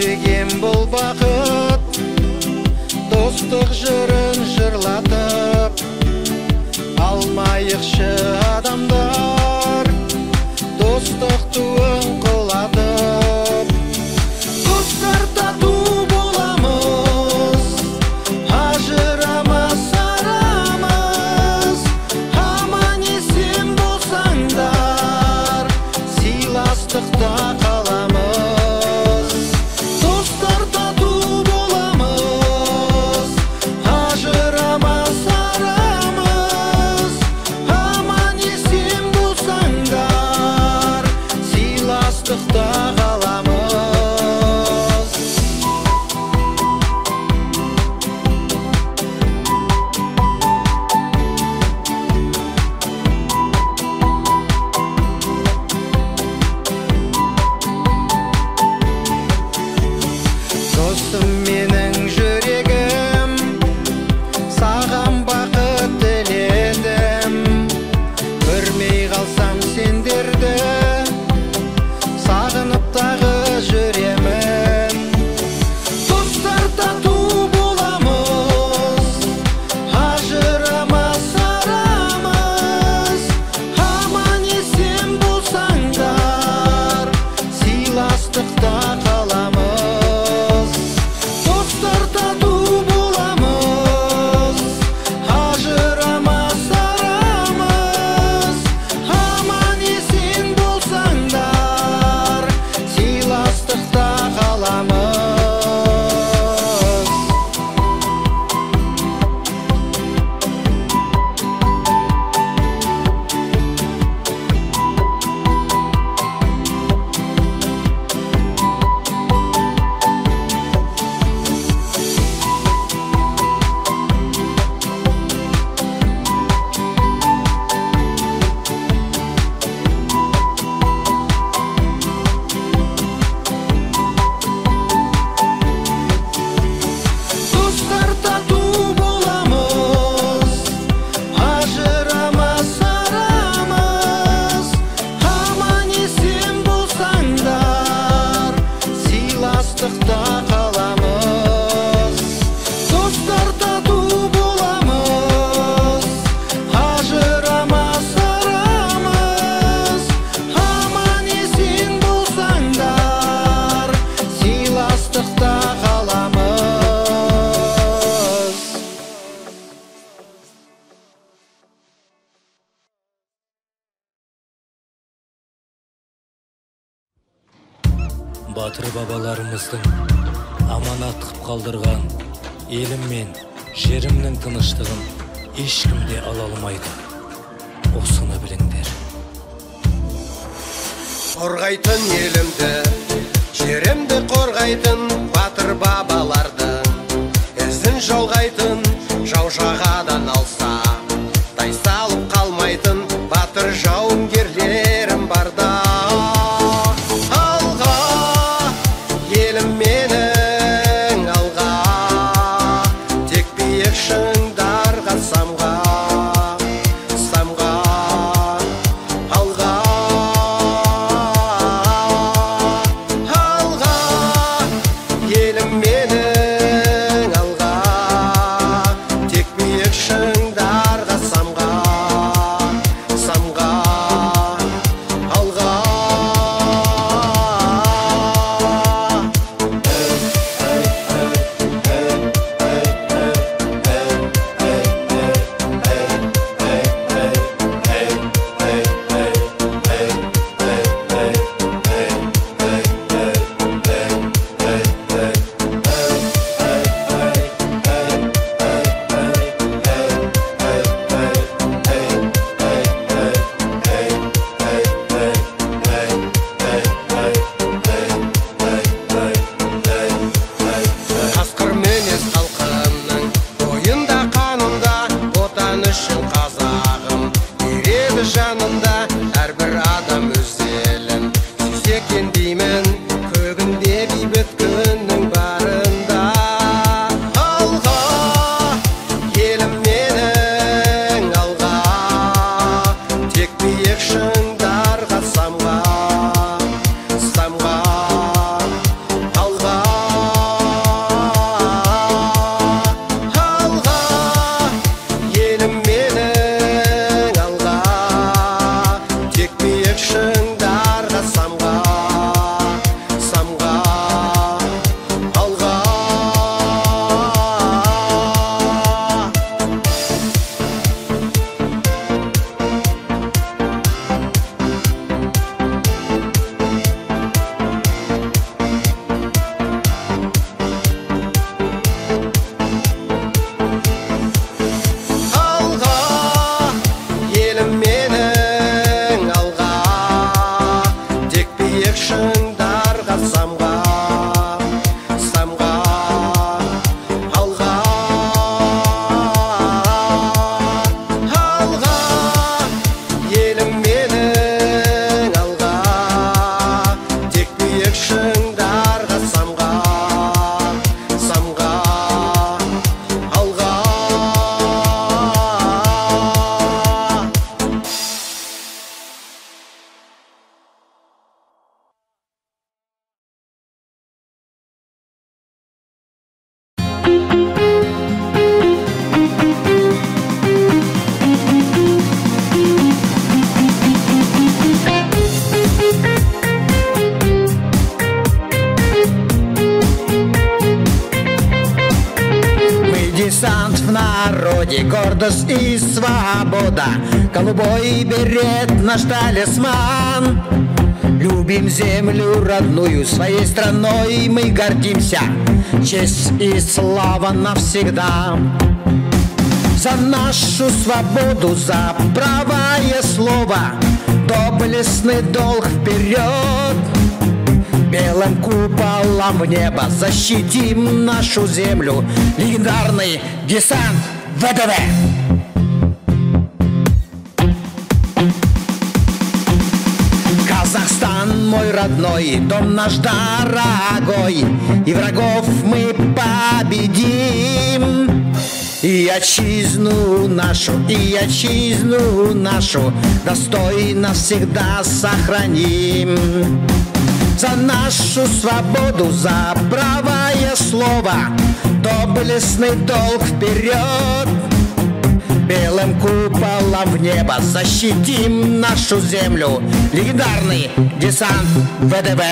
көптеген бұл бақыт достық жырын жырлатып алмайықшы адамдар достық туы батыр бабаларымыздың аманат қып қалдырған елім мен жерімнің тыныштығын ешкім де ала алмайды. Осыны біліңдер. Қорғайтын елімді жерімді қорғайтын батыр бабалардың ізін жолғайтын жау жағадан алсын. kick me мой гордость и свобода. Голубой берет наш талисман. Любим землю родную, своей страной мы гордимся. Честь и слава навсегда. За нашу свободу, за правое слово. Доблестный долг вперед. Белым куполом в небо защитим нашу землю. Легендарный десант ВДВ Казахстан мой родной, дом наш дорогой И врагов мы победим. И отчизну нашу, и отчизну нашу Достойно всегда сохраним. За нашу свободу, за правое слово Доблестный долг вперед. Белым куполом в небо защитим нашу землю. Легендарный десант ВДВ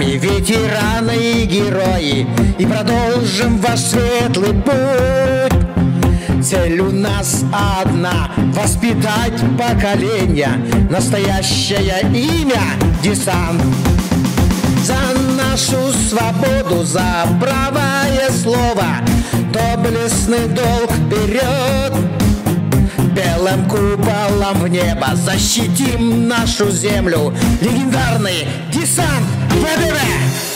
вами, ветераны и герои, и продолжим ваш светлый путь. Цель у нас одна — воспитать поколение, настоящее имя — десант. За нашу свободу, за правое слово, доблестный долг вперед. Белым куполом в небо защитим нашу землю Легендарный десант Pé de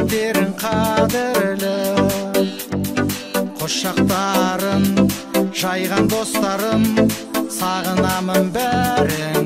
сәттерің қадірлі құшақтарын жайған достарым сағынамын бәрін